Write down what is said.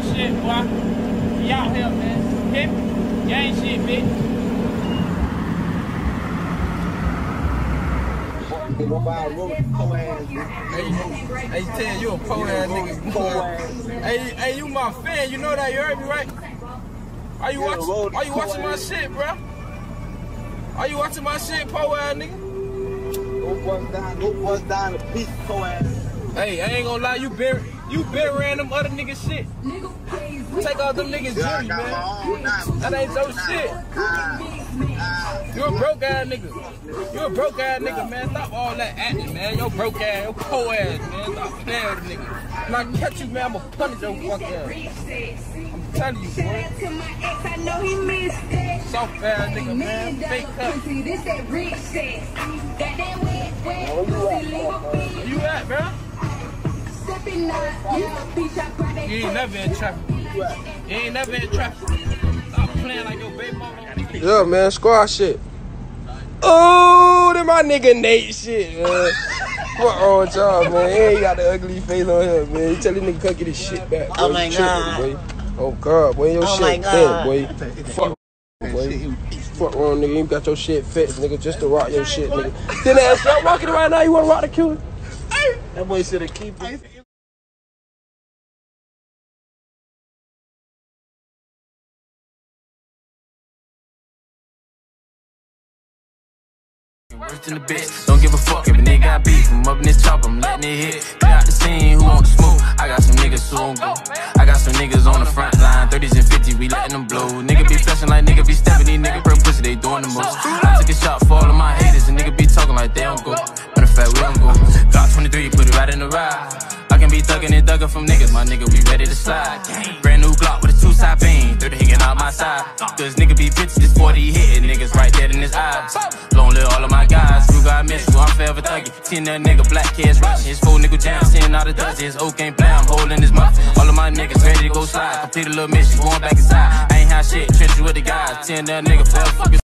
real shit, boy. We out here, man. Hip, gang shit, bitch. Hey, hey, tell you a po ass nigga. Hey, hey, you my fan. You know that. You heard me, right? Are you watching? Are you watching my shit, bro? Are you watching my shit, po ass nigga? No bust down, no bust down a piece, po ass. Hey, I ain't gonna lie. You been you been ran them other niggas shit. Take out them niggas Yeah, I jury, got my own man. That ain't your shit. You a broke ass nigga. You a broke ass nigga, man. Stop all that acting, man. Yo broke ass, yo po ass, man. Stop playing with nigga. When I catch you, man, I'ma punish your fuck ass. I'm telling you, boy. To my ex, I know he missed it. Soft ass nigga, man. Fake cut. You ain't never in traffic. You ain't never in traffic. Stop playing like your baby mama. Yeah, man, squad shit. Oh, that my nigga Nate shit, man. What wrong with y'all, man? He ain't got the ugly face on him, man. He tell this nigga come get his shit back. Boy. Oh my You tripping, God. Boy. Oh God, boy, your Oh shit my fit, God. boy. Fuck, boy. Fuck wrong, nigga. You got your shit fixed, nigga, just to rock your shit, nigga. Then ass, y'all walking around now, you wanna rock the killer? That boy should have keep it. Worst in the bitch, don't give a fuck if a nigga got beef. I'm up in this chopper, I'm letting it hit. Clear out the scene, who want the smoke? I got some niggas who won't go. I got some niggas on the front line, 30s and 50s, we letting them blow. Nigga be flashing like nigga be stepping, these nigga per pussy, they doing the most. I took a shot for all of my haters, and nigga be talking like they don't go. Matter of fact, we don't go. Got 23, put it right in the ride. I can be thugging and dugging from niggas, my nigga, we ready to slide. Brand new Glock with a two side beam, 30 hanging out my side. Cause nigga be bitches, this 40 hitting niggas right dead in his eyes. I'm thugging. Ten that nigga, black kids rushing, his full nigga jam, ten out of dozen. His oak ain't play, I'm holding his muff. All of my niggas ready to go slide, complete a little mission, going back inside. I ain't had shit, trench with the guys, ten that nigga, fell fucking.